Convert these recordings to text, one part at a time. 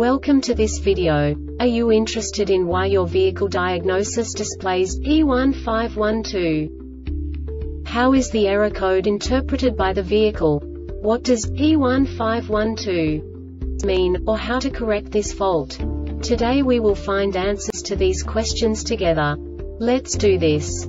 Welcome to this video. Are you interested in why your vehicle diagnosis displays P1512? How is the error code interpreted by the vehicle? What does P1512 mean, or how to correct this fault? Today we will find answers to these questions together. Let's do this.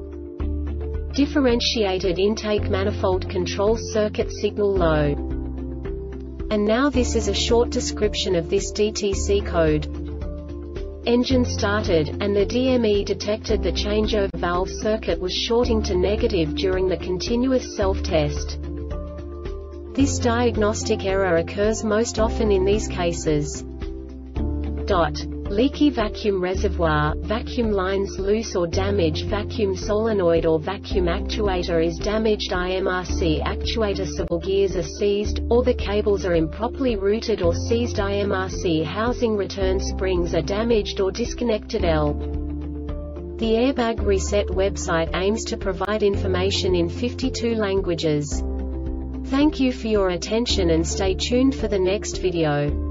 Differentiated intake manifold control circuit signal low. And now this is a short description of this DTC code. Engine started, and the DME detected the changeover valve circuit was shorting to negative during the continuous self-test. This diagnostic error occurs most often in these cases. Dot. Leaky vacuum reservoir, vacuum lines loose or damaged vacuum solenoid or vacuum actuator is damaged IMRC actuator swivel gears are seized, or the cables are improperly routed or seized IMRC housing return springs are damaged or disconnected L. The Airbag Reset website aims to provide information in 52 languages. Thank you for your attention and stay tuned for the next video.